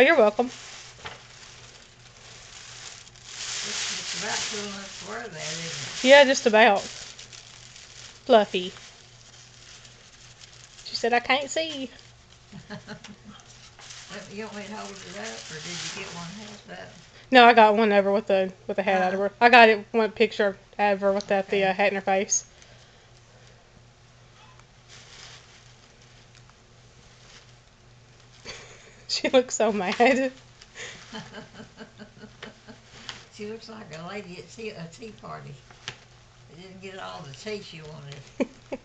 Oh, you're welcome. It's, about cool enough to wear that, isn't Yeah, just about. Fluffy. She said, I can't see. You want me to hold it up, or did you get one half up? No, I got one over with the with the hat out of Uh. her. I got it one picture of her with that the uh, hat in her face. she looks so mad. she looks like a lady at tea, a tea party. She didn't get all the tea she wanted.